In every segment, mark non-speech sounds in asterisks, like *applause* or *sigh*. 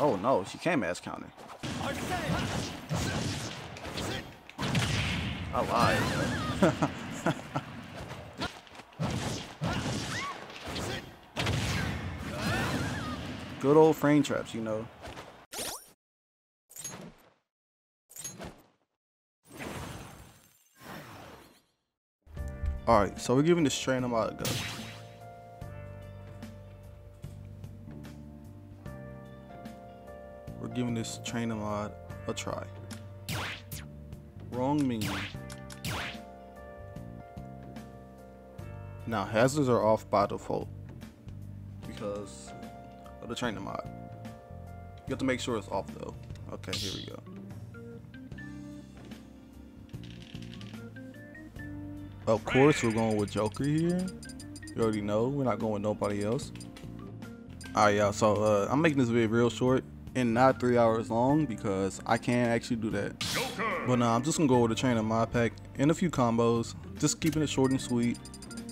Oh no, she came mass counter. I lied. *laughs* Good old frame traps, you know. Alright, so we're giving this train a lot of go. Giving this trainer mod a try. Wrong menu. Now hazards are off by default because of the trainer mod. You have to make sure it's off though. Okay, here we go. Of course, we're going with Joker here. You already know, we're not going with nobody else. Alright, y'all, so uh, I'm making this video real short and not three hours long because I can't actually do that. But now I'm just gonna go with a trainer my pack and a few combos, just keeping it short and sweet.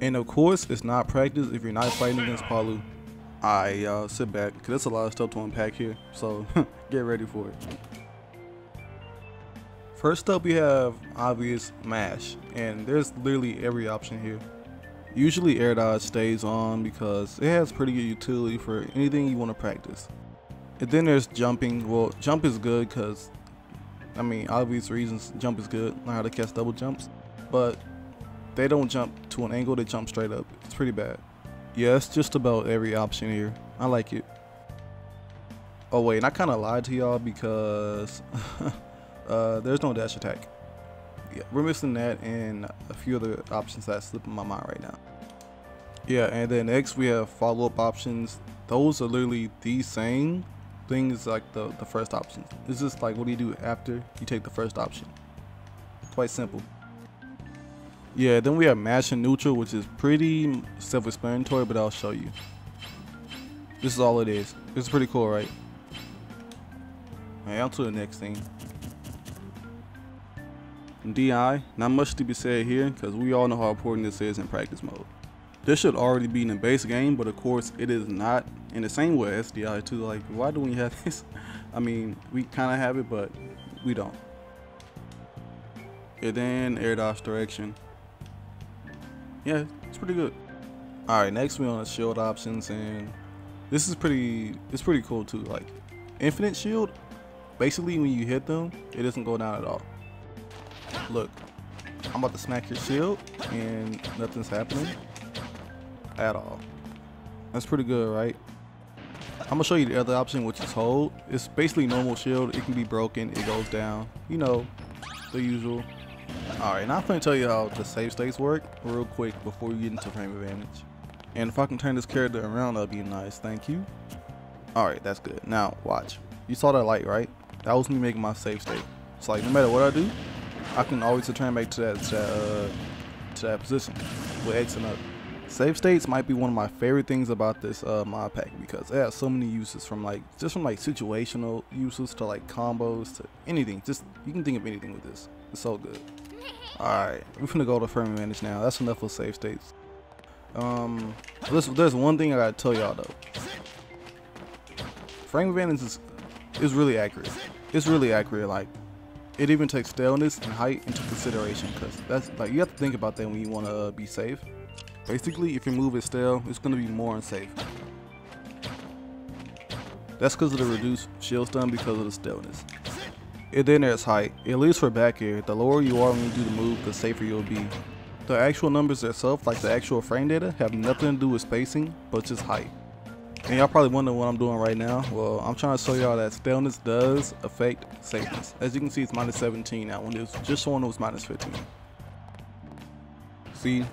And of course, it's not practice if you're not fighting against Palu. Alright, uh, y'all, sit back, because there's a lot of stuff to unpack here, so *laughs* get ready for it. First up, we have obvious mash, and there's literally every option here. Usually air dodge stays on because it has pretty good utility for anything you want to practice. And then there's jumping. Well, jump is good because, I mean, obvious reasons, jump is good. Learn how to catch double jumps. But they don't jump to an angle, they jump straight up. It's pretty bad. Yeah, it's just about every option here. I like it. Oh wait, and I kind of lied to y'all because *laughs* uh, there's no dash attack. Yeah, we're missing that and a few other options that slip in my mind right now. Yeah, and then next we have follow-up options. Those are literally the same things like the, the first option. It's just like what do you do after you take the first option. Quite simple. Yeah, then we have mash and neutral, which is pretty self-explanatory, but I'll show you. This is all it is. It's pretty cool, right? Alright, on to the next thing. DI, not much to be said here, because we all know how important this is in practice mode. This should already be in the base game, but of course it is not in the same way as SDI too. Like, why do we have *laughs* this? I mean, we kind of have it, but we don't. And then air dodge direction. Yeah, it's pretty good. All right, next we on the shield options, and this is pretty. It's pretty cool too. Like, infinite shield. Basically, when you hit them, it doesn't go down at all. Look, I'm about to smack your shield, and nothing's happening at all. That's pretty good, right? I'm gonna show you the other option, which is hold. It's basically normal shield. It can be broken. It goes down. You know, the usual. All right, now I'm gonna tell you how the save states work real quick before we get into frame advantage. And if I can turn this character around, that'd be nice. Thank you. All right, that's good. Now watch. You saw that light, right? That was me making my save state. It's like no matter what I do, I can always return back to that to uh, to that position with X and up. Save states might be one of my favorite things about this uh, mod pack because it has so many uses from like just from like situational uses to like combos to anything. Just you can think of anything with this. It's so good. Alright, we're gonna go to frame advantage now. That's enough for save states. Um, there's, there's one thing I gotta tell y'all though. Frame advantage is, is really accurate. It's really accurate. Like, it even takes staleness and height into consideration because that's like you have to think about that when you want to uh, be safe. Basically, if your move is stale, it's going to be more unsafe. That's because of the reduced shield stun because of the staleness. And then there's height. At least for back air, the lower you are when you do the move, the safer you'll be. The actual numbers itself, like the actual frame data, have nothing to do with spacing, but just height. And y'all probably wonder what I'm doing right now. Well, I'm trying to show y'all that staleness does affect safeness. As you can see, it's minus 17 now when it was just showing it was minus 15. See,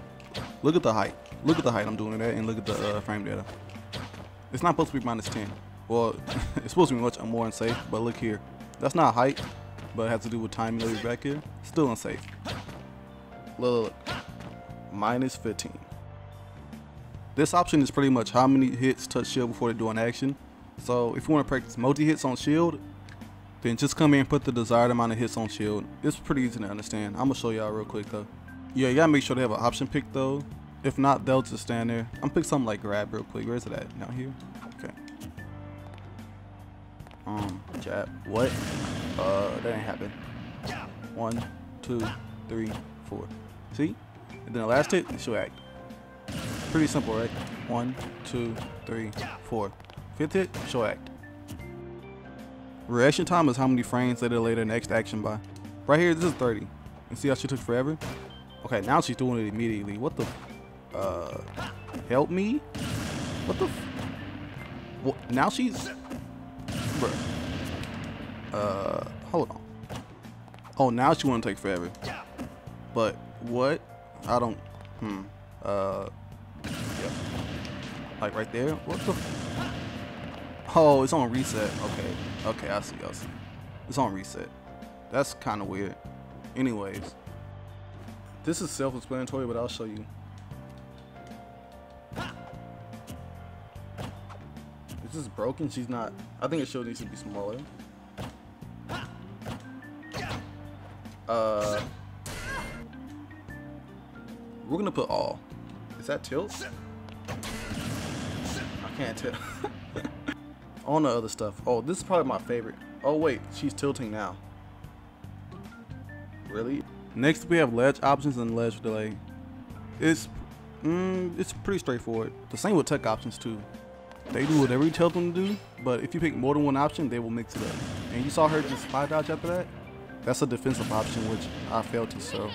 look at the height. Look at the height I'm doing that and look at the uh, frame data. It's not supposed to be minus 10. Well, *laughs* it's supposed to be much more unsafe, but look here. That's not height, but it has to do with timing your back air. Still unsafe. Look, look, look. Minus 15. This option is pretty much how many hits touch shield before they do an action. So if you want to practice multi-hits on shield, then just come in and put the desired amount of hits on shield. It's pretty easy to understand. I'm going to show y'all real quick though. Yeah, you gotta make sure they have an option pick though. If not, they'll just stand there. I'm pick something like grab real quick. Where's it at? Now here? Okay. Um, jab. What? Uh, that didn't happen. One, two, three, four. See? And then the last hit, she'll act. Pretty simple, right? One, two, three, four. Fifth hit, she'll act. Reaction time is how many frames they delay their next action by. Right here, this is 30. And see how she took forever? Okay, now she's doing it immediately. What the? Uh, help me? What the? What? Now she's. Bruh. Uh, hold on. Oh, now she want to take forever. But what? I don't. Hmm. Uh. Yeah. Like right there. What the? Oh, it's on reset. Okay. Okay, I see. I see. It's on reset. That's kind of weird. Anyways, this is self-explanatory, but I'll show you. This is broken. She's not. I think it should needs to be smaller. Uh, we're gonna put all. Is that tilt? I can't tell. *laughs* On the other stuff. Oh, this is probably my favorite. Oh wait, she's tilting now. Really? Next we have ledge options and ledge delay. It's mm, it's pretty straightforward. The same with tech options too. They do whatever you tell them to do, but if you pick more than one option, they will mix it up. And you saw her just spot dodge after that? That's a defensive option, which I failed to show.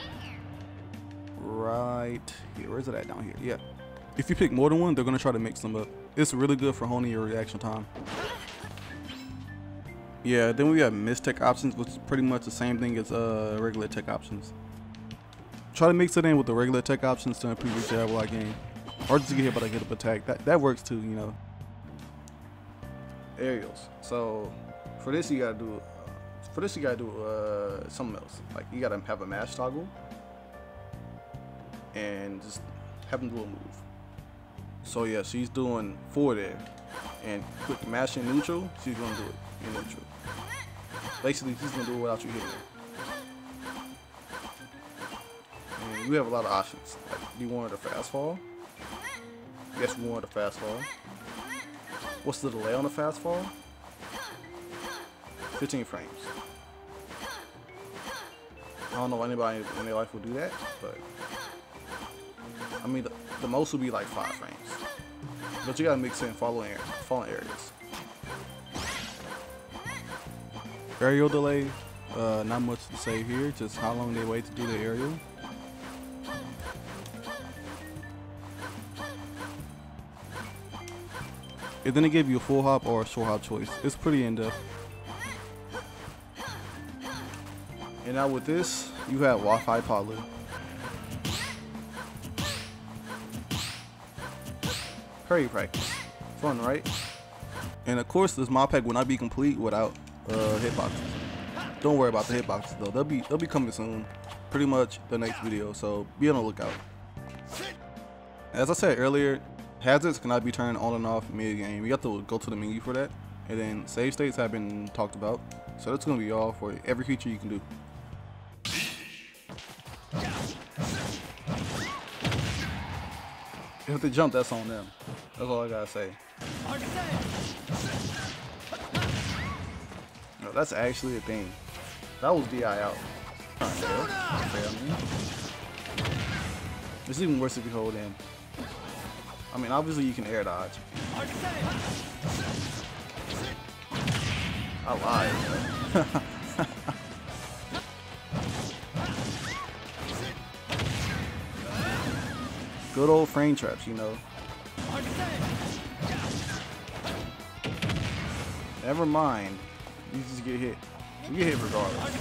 Right here. Where's it at down here? Yeah. If you pick more than one, they're to try to mix them up. It's really good for honing your reaction time. Yeah, then we have missed tech options, which is pretty much the same thing as uh, regular tech options. Try to mix it in with the regular tech options to improve your jab while game. Or just get hit by the hit up attack. That, that works too, you know. Aerials. So, for this you gotta do for this you gotta do uh, something else. Like you gotta have a mash toggle and just have them do a move. So yeah, she's doing four there, and quick mash in neutral, she's gonna do it in neutral. Basically, he's gonna do it without you hitting her. And you have a lot of options. Like, do you want a fast fall? Yes, we want a fast fall. What's the delay on the fast fall? 15 frames. I don't know anybody in their life will do that, but I mean the, the most would be like five frames. But you gotta mix in following falling areas. Aerial delay, uh, not much to say here, just how long they wait to do the aerial. It then they give you a full hop or a short hop choice. It's pretty in-depth. And now with this, you have Wi-Fi Toddler. Curry practice. Fun, right? And of course, this mod pack will not be complete without uh, hitboxes. Don't worry about the hitboxes though. They'll be they'll be coming soon. Pretty much the next video. So be on the lookout. As I said earlier, hazards cannot be turned on and off mid game. You have to go to the menu for that. And then save states have been talked about. So that's gonna be all for every feature you can do. If they jump, that's on them. That's all I gotta say. That's actually a thing. That was DI out. It's even worse if you hold in. I mean, obviously you can air dodge. I lied. *laughs* Good old frame traps, you know. Never mind. You just get hit. You get hit regardless.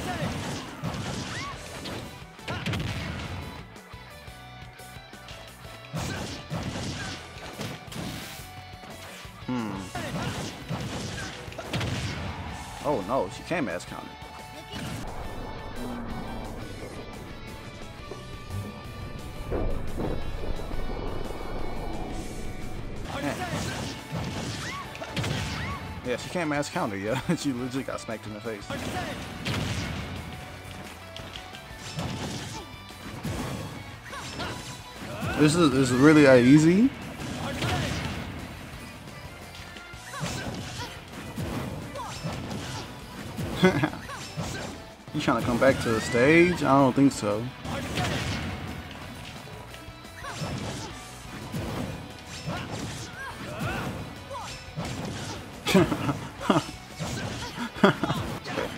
Hmm. Oh no, she can't mash counter. Yeah, she can't mash counter, yeah. *laughs* she legit got smacked in the face. This is, this is really uh, easy. *laughs* you trying to come back to the stage? I don't think so.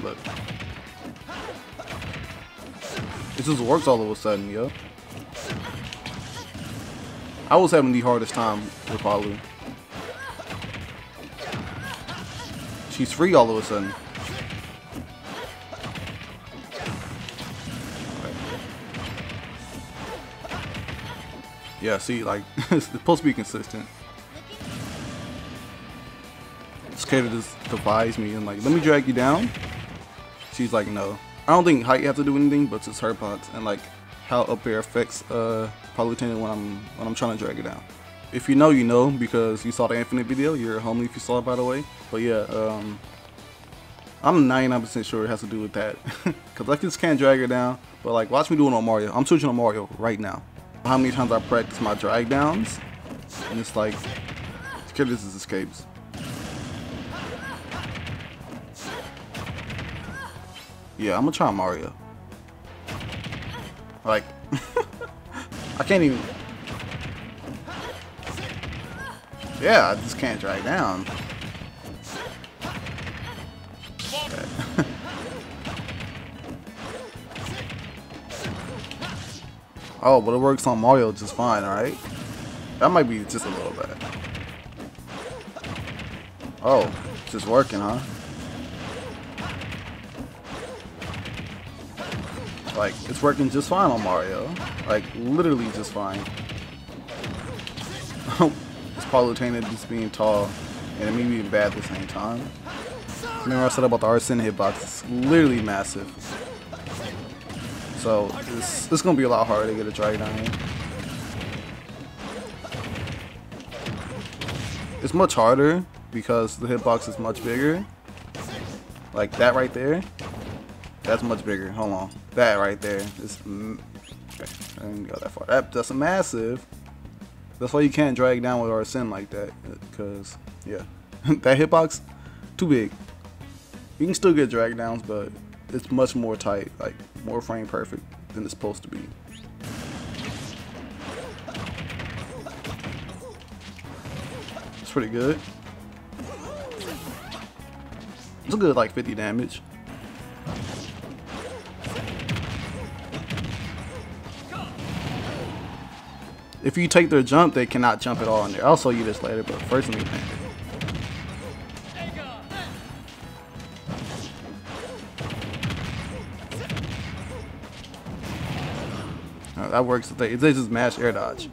Look. It just works all of a sudden, yo. I was having the hardest time with Palu. She's free all of a sudden. Yeah, see, like, *laughs* it's supposed to be consistent. Cicada just defies me and like, let me drag you down. She's like, no. I don't think height have to do anything, but it's hurtbox and like how up air affects uh Palutena when I'm when I'm trying to drag it down. If you know, you know, because you saw the Infinite video. You're homely if you saw it, by the way. But yeah, um, I'm 99% sure it has to do with that. *laughs* Because I just can't drag her down. But like, watch me do it on Mario. I'm switching on Mario right now. How many times I practice my drag downs, and it's like, this is escapes. Yeah, I'm gonna try Mario. Like, *laughs* I can't even. Yeah, I just can't drag down. *laughs* oh, but it works on Mario just fine, alright? That might be just a little bit. Oh, just working, huh? Like, it's working just fine on Mario. Like, literally just fine. *laughs* it's Palutena just being tall and it may be bad at the same time. Remember I said about the Arsene hitbox, it's literally massive. So, it's, it's gonna be a lot harder to get a drag down here. It's much harder because the hitbox is much bigger. Like that right there. That's much bigger. Hold on. That right there is. Okay, I didn't go that far. That, that's a massive. That's why you can't drag down with Arsene like that. Because, yeah. *laughs* that hitbox, too big. You can still get drag downs, but it's much more tight. Like, more frame perfect than it's supposed to be. It's pretty good. It's a good like 50 damage. If you take their jump, they cannot jump at all in there. I'll show you this later, but first let me that works if they, if they just mash air dodge.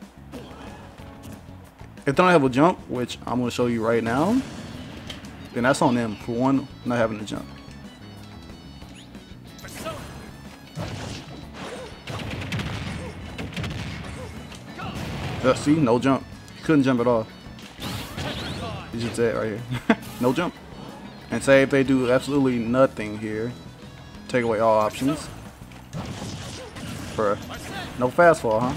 If they don't have a jump, which I'm going to show you right now, then that's on them for one not having a jump. Uh, see, no jump. Couldn't jump at all. He's just dead right here. *laughs* no jump. And say if they do absolutely nothing here, take away all options. For no fast fall, huh?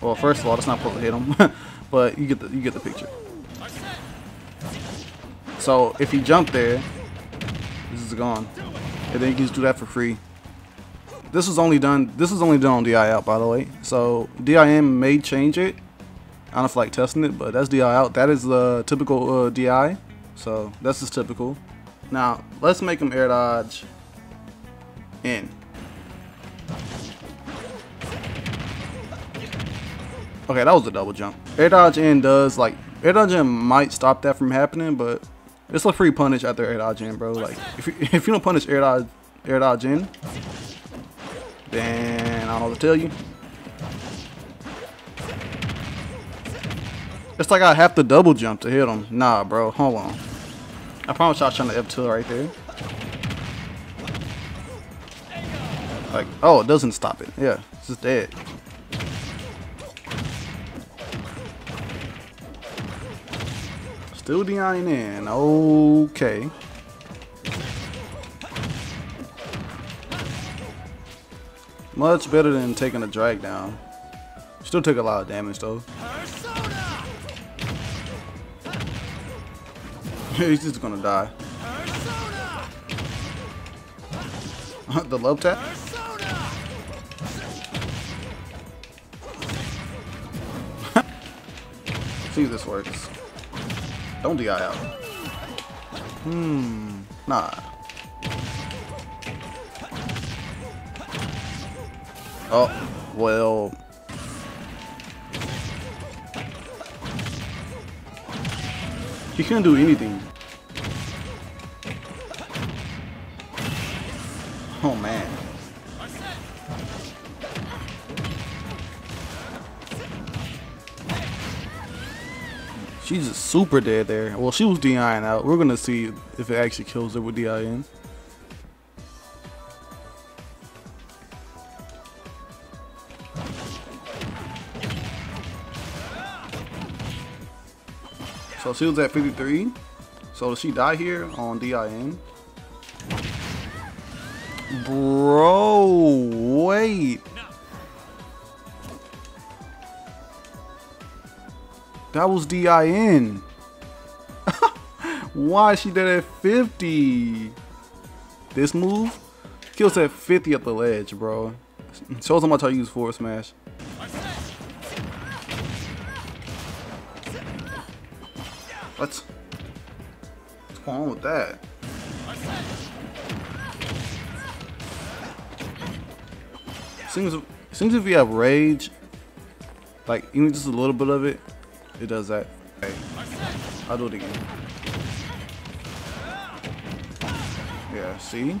Well, first of all, that's not supposed to hit him, *laughs* but you get the you get the picture. So if you jump there, this is gone, and then you can just do that for free. This was only done. This was only done on DI out, by the way. So DIM may change it. I don't like testing it, but that's DI out. That is the typical uh, DI. So that's just typical. Now let's make him air dodge in. Okay, that was a double jump. Air dodge in does like air dodge in might stop that from happening, but it's a free punish after air dodge in, bro. Like if you, *laughs* if you don't punish air dodge air dodge in, then I don't know what to tell you. It's like I have to double jump to hit him. Nah, bro. Hold on. I promise I was trying to F2 right there. Like, oh, it doesn't stop it. Yeah, it's just dead. Still DIing in. Okay. Much better than taking a drag down. Still took a lot of damage though. *laughs* He's just gonna die. *laughs* the love tap? *laughs* See if this works. Don't DI out. Hmm. Nah. Oh, well. He can't do anything. Oh man. She's just super dead there. Well, she was DIing out. We're gonna see if it actually kills her with DIing. She was at 53. So she die here on DI in? Bro, wait. That was DI in. *laughs* Why she did at 50? This move kills at 50 at the ledge, bro. Shows how to use forward smash. What's what's going on with that? Seems seems if you have rage, like even just a little bit of it, it does that. Okay. I'll do it again. Yeah, see?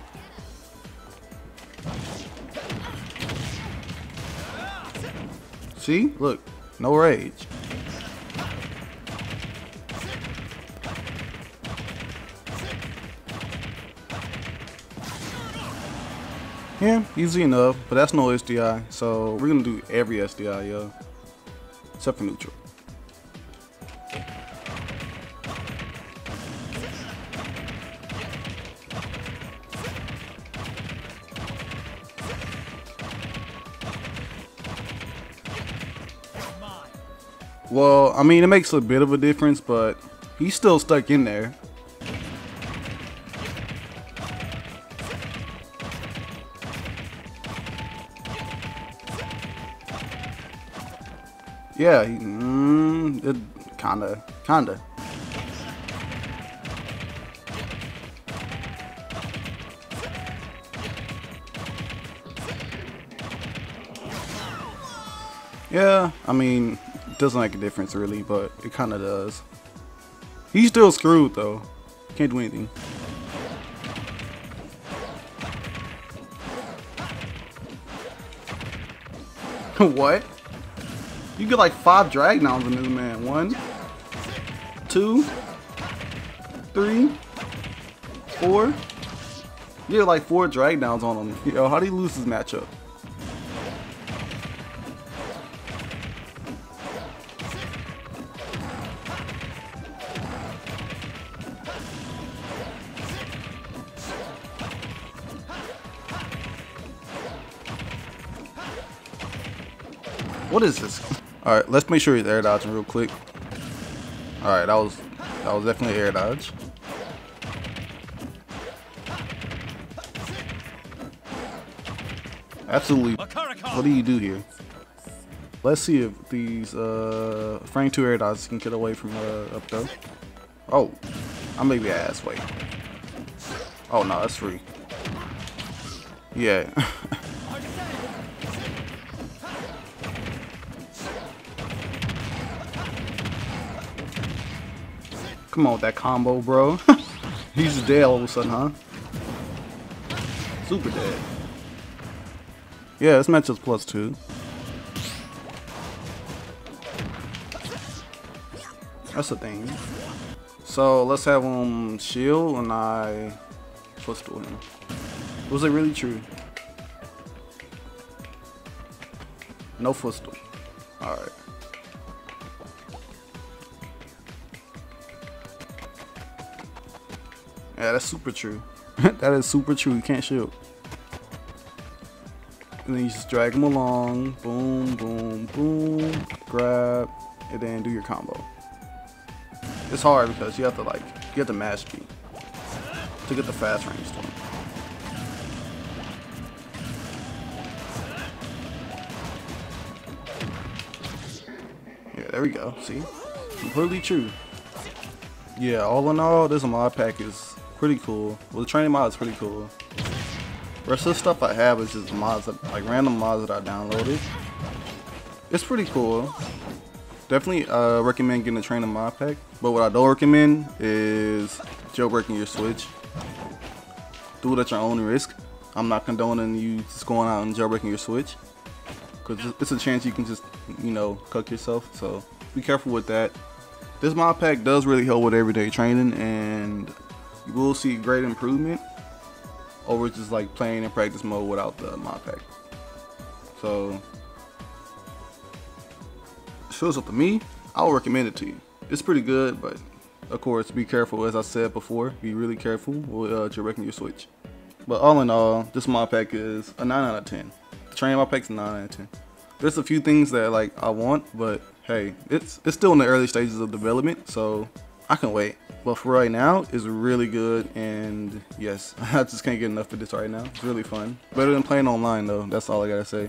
See? Look, no rage. Yeah, easy enough, but that's no SDI, so we're gonna do every SDI, yo. Except for neutral. Well, I mean, it makes a bit of a difference, but he's still stuck in there. Yeah, mm, it kinda, kinda. Yeah, I mean, it doesn't make a difference really, but it kinda does. He's still screwed though. Can't do anything. *laughs* what? You get like five drag downs in this man. One, two, three, four. You get like four drag downs on him. Yo, how do you lose this matchup? What is this? All right, let's make sure he's air dodging real quick. All right, that was that was definitely air dodge. Absolutely. What do you do here? Let's see if these uh, frame two air dodges can get away from uh, up though. Oh, I may be ass. Wait. Oh no, that's free. Yeah. *laughs* Come on with that combo, bro. *laughs* He's dead all of a sudden, huh? Super dead. Yeah, this match is plus two. That's the thing. So let's have him shield and I footstool him. Was it really true? No footstool. Yeah, that's super true. *laughs* that is super true. You can't shoot. And then you just drag them along. Boom, boom, boom. Grab. And then do your combo. It's hard because you have to like get the mash speed to get the fast range to him. Yeah, there we go. See? Completely true. Yeah, all in all, this mod pack is pretty cool. Well, the training mod is pretty cool. The rest of the stuff I have is just mods, that, like random mods that I downloaded. It's pretty cool. Definitely uh, recommend getting a training mod pack. But what I don't recommend is jailbreaking your Switch. Do it at your own risk. I'm not condoning you just going out and jailbreaking your Switch. Because it's a chance you can just, you know, cook yourself. So be careful with that. This mod pack does really help with everyday training and you will see great improvement over just like playing in practice mode without the mod pack. So, shows up to me, I'll recommend it to you. It's pretty good, but of course, be careful. As I said before, be really careful with uh, jailbreaking your Switch. But all in all, this mod pack is a 9 out of 10. The training mod pack's a 9 out of 10. There's a few things that like I want, but hey, it's it's still in the early stages of development, so I can wait. But for right now, it's really good, and yes, *laughs* I just can't get enough of this right now. It's really fun. Better than playing online though, that's all I gotta say.